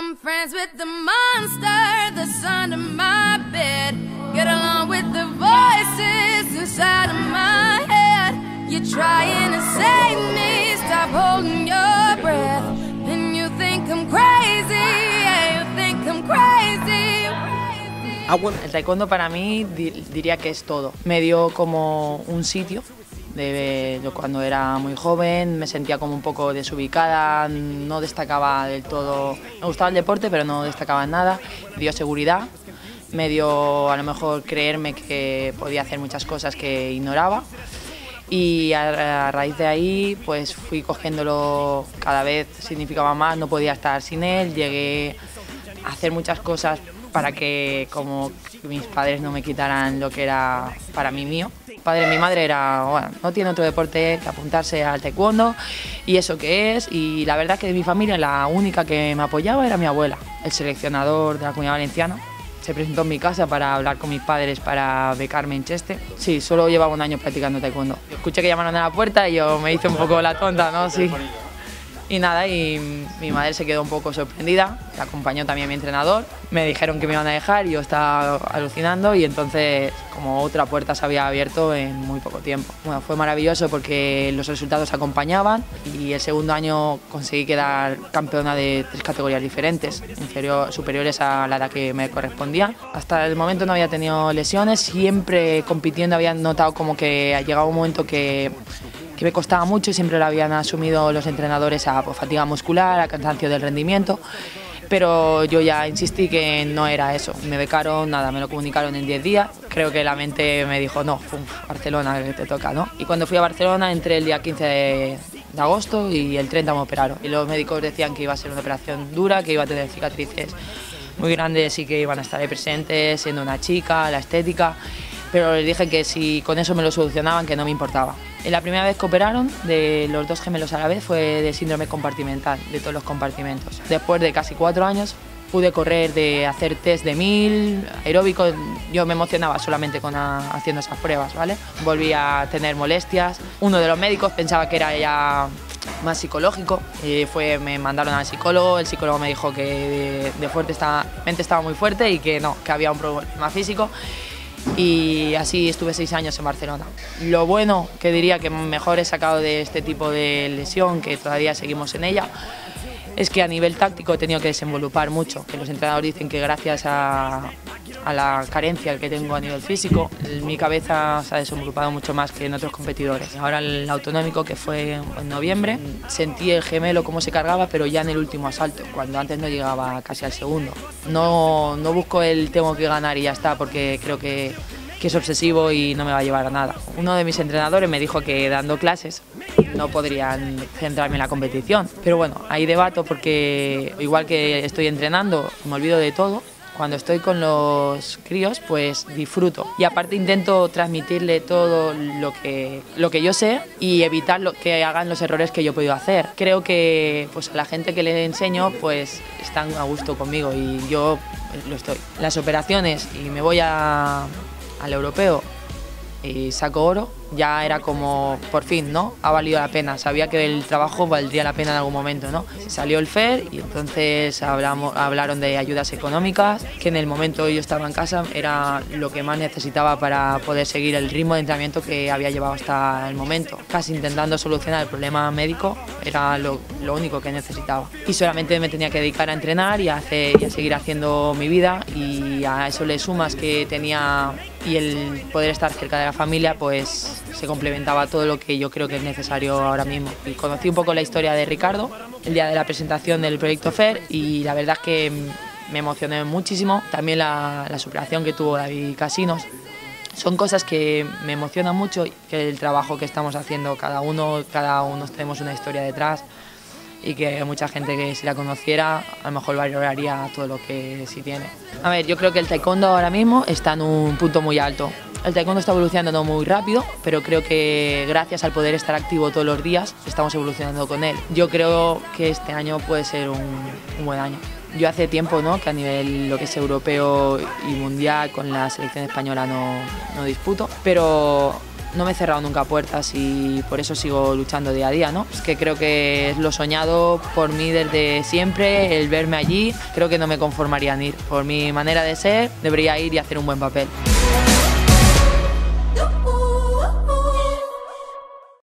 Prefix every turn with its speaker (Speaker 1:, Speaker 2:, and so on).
Speaker 1: I'm friends with the monster that's under my bed. Get along with the voices inside of my head. You're trying to save me, stop holding your breath. And you think I'm crazy, yeah, you think I'm crazy.
Speaker 2: Ah, el taekwondo para mí diría que es todo. Me dio como un sitio de, cuando era muy joven me sentía como un poco desubicada, no destacaba del todo, me gustaba el deporte pero no destacaba en nada, me dio seguridad, me dio a lo mejor creerme que podía hacer muchas cosas que ignoraba. Y a, raíz de ahí pues fui cogiéndolo cada vez significaba más, no podía estar sin él, llegué a hacer muchas cosas para que como mis padres no me quitaran lo que era para mí mío padre mi madre era, bueno, no tiene otro deporte que apuntarse al taekwondo y eso que es. Y la verdad que de mi familia la única que me apoyaba era mi abuela, el seleccionador de la comunidad valenciana. Se presentó en mi casa para hablar con mis padres para becarme en Cheste. Sí, solo llevaba un año practicando taekwondo. Escuché que llamaron a la puerta y yo me hice un poco la tonta, ¿no? Sí. Y nada, y mi madre se quedó un poco sorprendida, acompañó también mi entrenador, me dijeron que me iban a dejar y yo estaba alucinando y entonces como otra puerta se había abierto en muy poco tiempo. Bueno, fue maravilloso porque los resultados acompañaban y el segundo año conseguí quedar campeona de tres categorías diferentes, inferior, superiores a la edad que me correspondía. Hasta el momento no había tenido lesiones, siempre compitiendo había notado como que llegado un momento que que me costaba mucho siempre lo habían asumido los entrenadores a pues, fatiga muscular, a cansancio del rendimiento, pero yo ya insistí que no era eso. Me becaron, nada, me lo comunicaron en 10 días. Creo que la mente me dijo, no, Barcelona, que te toca, ¿no? Y cuando fui a Barcelona entré el día 15 de, de agosto y el 30 me operaron. Y los médicos decían que iba a ser una operación dura, que iba a tener cicatrices muy grandes y que iban a estar ahí presentes, siendo una chica, la estética pero les dije que si con eso me lo solucionaban, que no me importaba. La primera vez que operaron de los dos gemelos a la vez fue de síndrome compartimental, de todos los compartimentos. Después de casi cuatro años pude correr de hacer test de mil, aeróbico, yo me emocionaba solamente con haciendo esas pruebas, ¿vale? Volví a tener molestias. Uno de los médicos pensaba que era ya más psicológico. Fue, me mandaron al psicólogo, el psicólogo me dijo que de, fuerte estaba, mente estaba muy fuerte y que no, que había un problema físico y así estuve seis años en Barcelona. Lo bueno que diría que mejor he sacado de este tipo de lesión, que todavía seguimos en ella, es que a nivel táctico he tenido que desenvolupar mucho, que los entrenadores dicen que gracias a, a la carencia que tengo a nivel físico, mi cabeza se ha desenvolupado mucho más que en otros competidores. Ahora el autonómico, que fue en noviembre, sentí el gemelo cómo se cargaba, pero ya en el último asalto, cuando antes no llegaba casi al segundo. No, no busco el tengo que ganar y ya está, porque creo que, que es obsesivo y no me va a llevar a nada. Uno de mis entrenadores me dijo que dando clases no podrían centrarme en la competición. Pero bueno, ahí debato porque igual que estoy entrenando, me olvido de todo cuando estoy con los críos, pues disfruto. Y aparte intento transmitirle todo lo que, lo que yo sé y evitar lo, que hagan los errores que yo he podido hacer. Creo que pues, a la gente que le enseño, pues están a gusto conmigo y yo lo estoy. Las operaciones y me voy a, al europeo y saco oro, ya era como, por fin, ¿no? Ha valido la pena, sabía que el trabajo valdría la pena en algún momento, ¿no? Salió el FER y entonces hablamos, hablaron de ayudas económicas, que en el momento yo estaba en casa era lo que más necesitaba para poder seguir el ritmo de entrenamiento que había llevado hasta el momento. Casi intentando solucionar el problema médico era lo, lo único que necesitaba. Y solamente me tenía que dedicar a entrenar y a, hacer, y a seguir haciendo mi vida y a eso le sumas que tenía y el poder estar cerca de la familia, pues se complementaba todo lo que yo creo que es necesario ahora mismo. Y conocí un poco la historia de Ricardo el día de la presentación del proyecto FER y la verdad es que me emocioné muchísimo. También la, la superación que tuvo David Casinos. Son cosas que me emocionan mucho, que el trabajo que estamos haciendo cada uno, cada uno tenemos una historia detrás y que mucha gente que si la conociera a lo mejor valoraría todo lo que sí tiene. A ver, yo creo que el taekwondo ahora mismo está en un punto muy alto. El taekwondo está evolucionando muy rápido, pero creo que gracias al poder estar activo todos los días estamos evolucionando con él. Yo creo que este año puede ser un, un buen año. Yo hace tiempo ¿no? que a nivel lo que es europeo y mundial con la selección española no, no disputo, pero no me he cerrado nunca puertas y por eso sigo luchando día a día, ¿no? Es que creo que es lo soñado por mí desde siempre, el verme allí, creo que no me conformaría en ir. Por mi manera de ser, debería ir y hacer un buen papel.